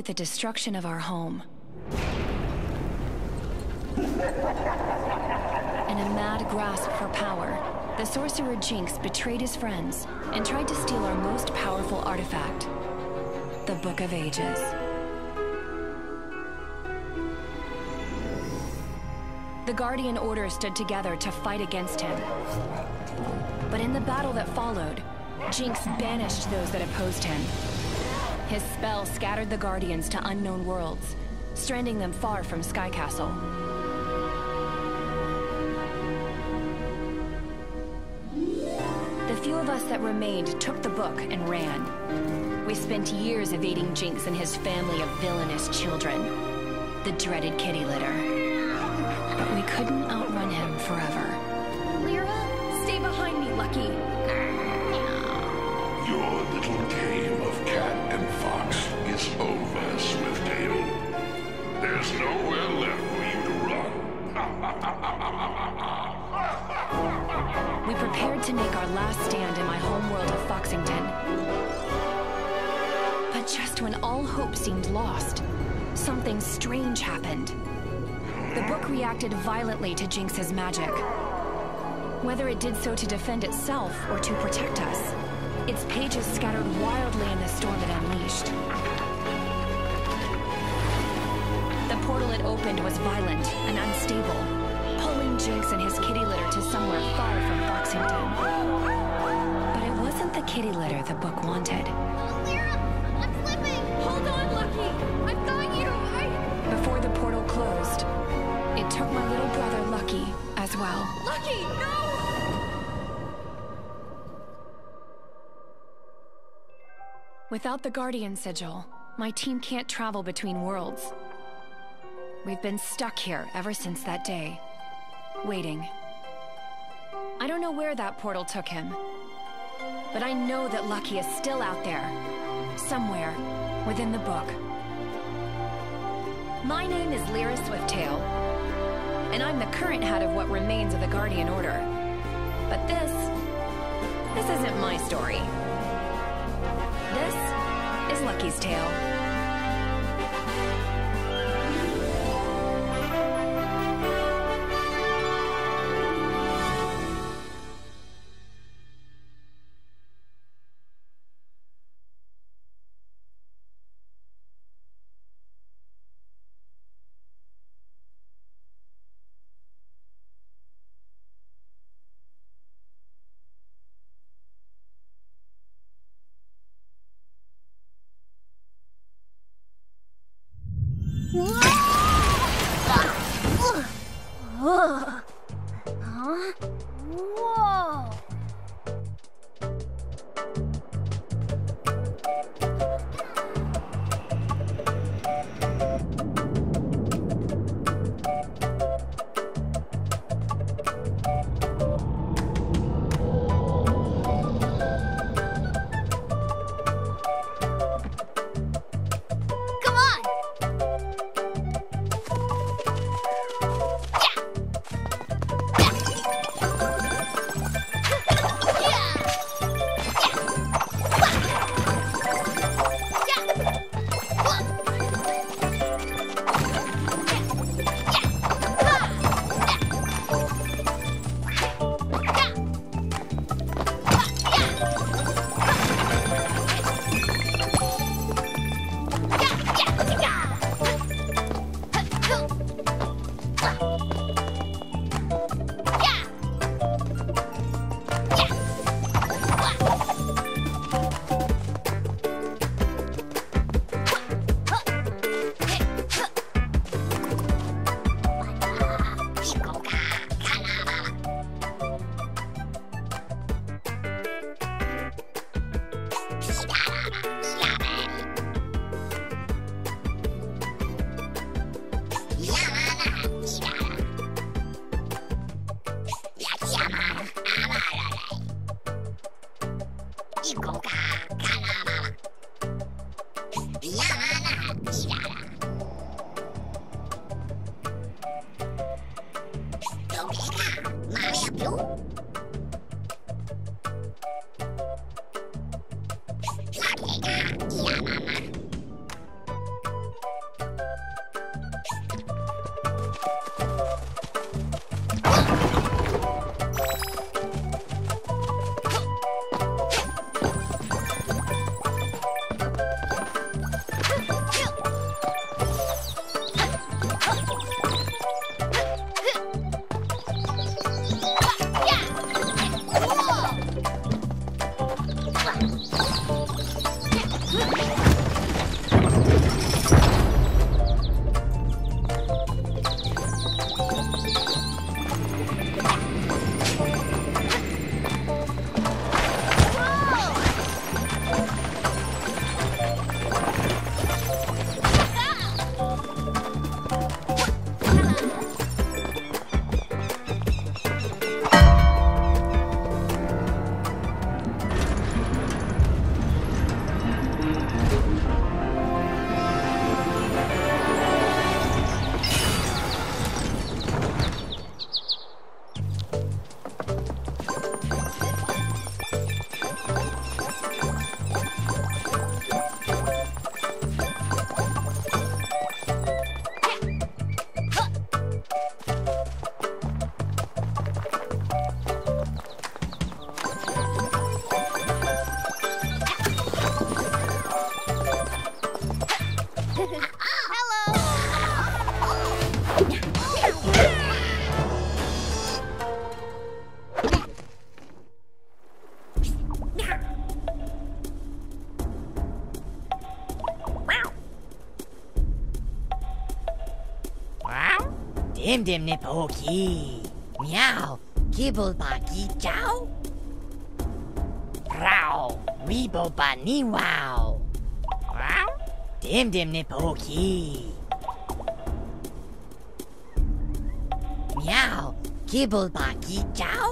With the destruction of our home. In a mad grasp for power, the sorcerer Jinx betrayed his friends and tried to steal our most powerful artifact, the Book of Ages. The Guardian Order stood together to fight against him. But in the battle that followed, Jinx banished those that opposed him. His spell scattered the Guardians to unknown worlds, stranding them far from Sky Castle. The few of us that remained took the book and ran. We spent years evading Jinx and his family of villainous children, the dreaded kitty litter. But we couldn't outrun him forever. Lyra, stay behind me, Lucky. Little game of cat and fox is over, Swiftail. There's nowhere left for you to run. We prepared to make our last stand in my homeworld of Foxington. But just when all hope seemed lost, something strange happened. The book reacted violently to Jinx's magic. Whether it did so to defend itself or to protect us, its pages scattered wildly in the storm it unleashed. The portal it opened was violent and unstable, pulling Jinx and his kitty litter to somewhere far from Foxington. But it wasn't the kitty litter the book wanted. Lyra, I'm slipping. Hold on, Lucky. I've got you. I... Before the portal closed, it took my little brother Lucky as well. Lucky, no! Without the Guardian Sigil, my team can't travel between worlds. We've been stuck here ever since that day, waiting. I don't know where that portal took him, but I know that Lucky is still out there, somewhere within the book. My name is Lyra Swiftail, and I'm the current head of what remains of the Guardian Order. But this, this isn't my story. This is Lucky's tale. Dim dim nip hokey. Meow. Gibble ba gi chow. Row. Weebo ba ni wow. Dim dim nip hoki. Meow. Kibble baki chow.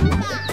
Bye.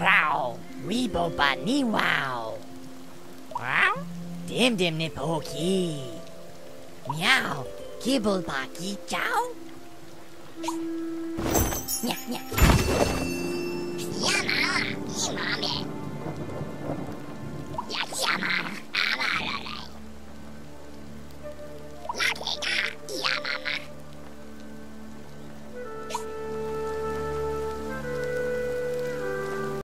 Rao, Rebo Bani Wow. Wow? Dim Dim Nipoki. Meow, Kibble Baki Chow. Yeah, yeah.